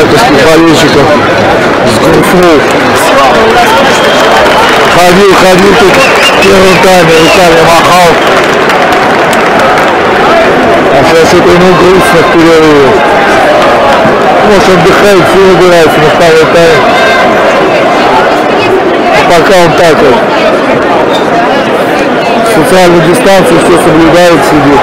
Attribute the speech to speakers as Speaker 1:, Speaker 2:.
Speaker 1: харьковских болельщиков с гурфу. Ходил, ходил тут первым тайме, руками махал. А сейчас это ему грустно в перерыве. Может отдыхает, все набирается на второй тайм. А пока он так вот. Социальную дистанцию все соблюдает, сидит.